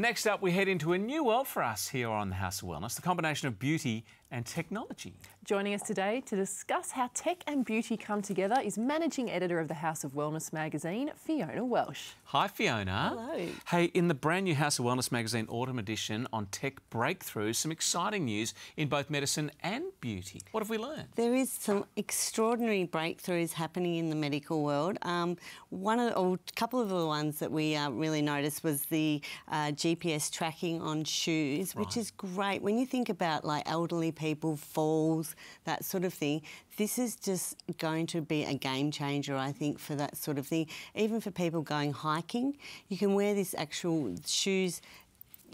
Next up, we head into a new world for us here on the House of Wellness the combination of beauty and technology. Joining us today to discuss how tech and beauty come together is managing editor of the House of Wellness magazine, Fiona Welsh. Hi, Fiona. Hello. Hey, in the brand new House of Wellness magazine autumn edition on tech breakthroughs, some exciting news in both medicine and beauty. What have we learned? There is some extraordinary breakthroughs happening in the medical world. Um, one of, or a couple of the ones that we uh, really noticed was the uh, GPS tracking on shoes, right. which is great when you think about like elderly people, falls, that sort of thing. This is just going to be a game changer, I think, for that sort of thing. Even for people going hiking, you can wear this actual shoes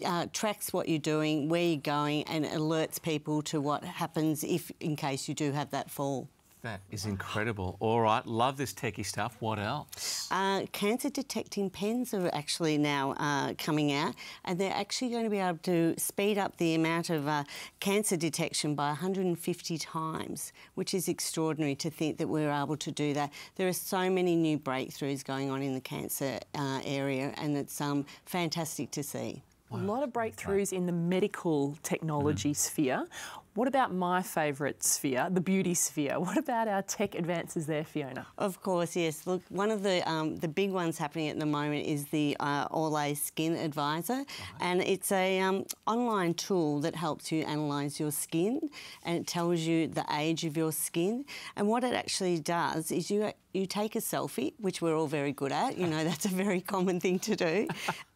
uh, tracks what you're doing, where you're going, and alerts people to what happens if, in case you do have that fall. That is incredible. All right, love this techie stuff. What else? Uh, cancer detecting pens are actually now uh, coming out, and they're actually going to be able to speed up the amount of uh, cancer detection by 150 times, which is extraordinary to think that we're able to do that. There are so many new breakthroughs going on in the cancer uh, area, and it's um, fantastic to see. Wow. A lot of breakthroughs in the medical technology mm. sphere. What about my favourite sphere, the beauty sphere? What about our tech advances there, Fiona? Of course, yes. Look, one of the um, the big ones happening at the moment is the uh, Olay Skin Advisor, and it's a um, online tool that helps you analyse your skin, and it tells you the age of your skin. And what it actually does is you you take a selfie, which we're all very good at. You know, that's a very common thing to do.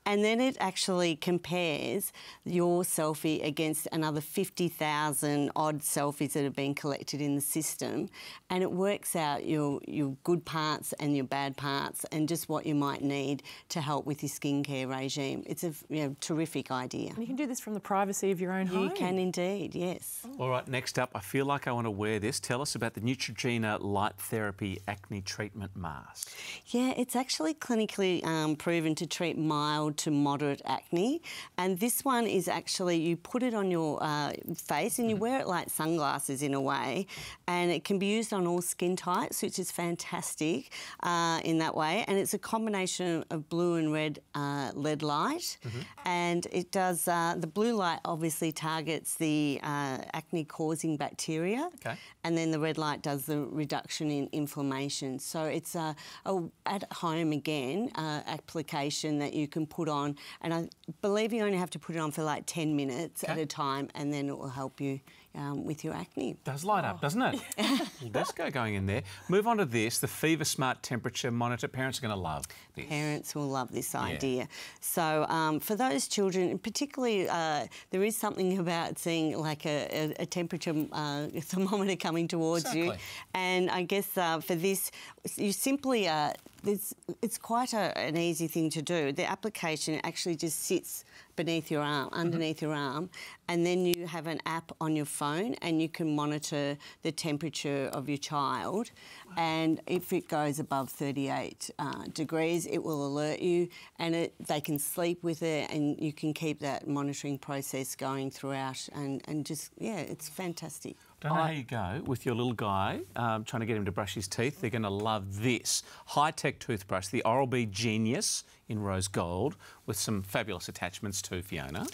And then it actually compares your selfie against another 50,000 odd selfies that have been collected in the system and it works out your, your good parts and your bad parts and just what you might need to help with your skincare regime. It's a you know, terrific idea. And you can do this from the privacy of your own you home. You can indeed, yes. All right, next up, I feel like I want to wear this. Tell us about the Neutrogena Light Therapy Acne Treatment Mask. Yeah, it's actually clinically um, proven to treat mild to moderate acne. And this one is actually, you put it on your uh, face and you mm-hmm. wear it like sunglasses in a way. And it can be used on all skin types, which is fantastic uh, in that way. And it's a combination of blue and red uh, LED light. Mm -hmm. And it does, uh, the blue light obviously targets the uh, acne causing bacteria. Okay. And then the red light does the reduction in inflammation. So it's a, a at home again uh, application that you can put on. And I believe you only have to put it on for like 10 minutes okay. at a time and then it will help you um, with your acne. Does light oh. up, doesn't it? Let's go going in there. Move on to this, the Fever Smart Temperature Monitor. Parents are going to love this. Parents will love this idea. Yeah. So um, for those children, particularly, uh, there is something about seeing like a, a, a temperature uh, thermometer coming towards exactly. you. And I guess uh, for this, you simply, uh, it's quite a, an easy thing to do. The application actually just sits beneath your arm, mm-hmm. underneath mm -hmm. your arm, and then you have an app on your phone and you can monitor the temperature of your child. And if it goes above 38 uh, degrees, it will alert you, and it, they can sleep with it, and you can keep that monitoring process going throughout. And, and just yeah, it's fantastic. Don't know how you go with your little guy um, trying to get him to brush his teeth. They're going to love this high tech toothbrush, the Oral B Genius in rose gold, with some fabulous attachments too, Fiona.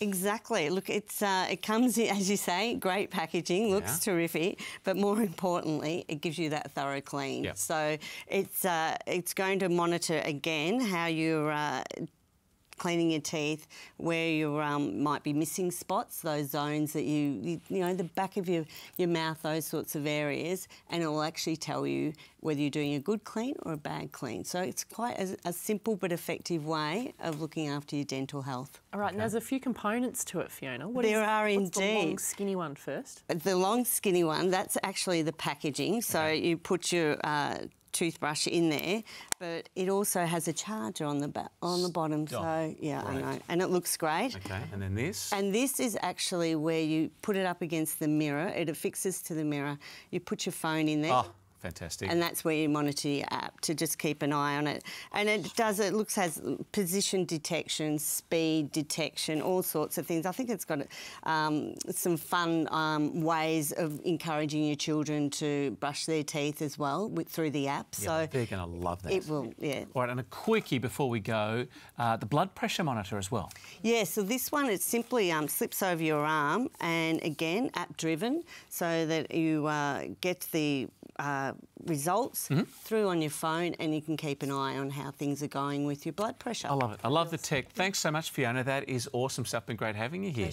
Exactly. Look, it's uh, it comes as you say, great packaging, looks yeah. terrific, but more importantly, it gives you that thorough clean. Yep. So it's uh, it's going to monitor again how you're uh, cleaning your teeth, where you um, might be missing spots, those zones that you, you, you, know, the back of your, your mouth, those sorts of areas, and it will actually tell you whether you're doing a good clean or a bad clean. So it's quite a, a simple but effective way of looking after your dental health. All right, okay. and there's a few components to it, Fiona. What there is, are indeed. the long, skinny one first? The long, skinny one, that's actually the packaging. So okay. you put your uh, toothbrush in there, but it also has a charger on the on the bottom. So yeah. I know, and it looks great. Okay, and then this. And this is actually where you put it up against the mirror. It affixes to the mirror. You put your phone in there. Oh Fantastic. And that's where you monitor your app to just keep an eye on it. And it does, it looks, has position detection, speed detection, all sorts of things. I think it's got um, some fun um, ways of encouraging your children to brush their teeth as well with, through the app. Yeah, so they're going to love that. it will, yeah. All right, and a quickie before we go, uh, the blood pressure monitor as well. Yeah, so this one it simply um, slips over your arm, and again app driven, so that you uh, get the uh, results Mm-hmm. through on your phone, and you can keep an eye on how things are going with your blood pressure. I love it. I love the tech. Thanks so much, Fiona. That is awesome stuff. Been great having you here.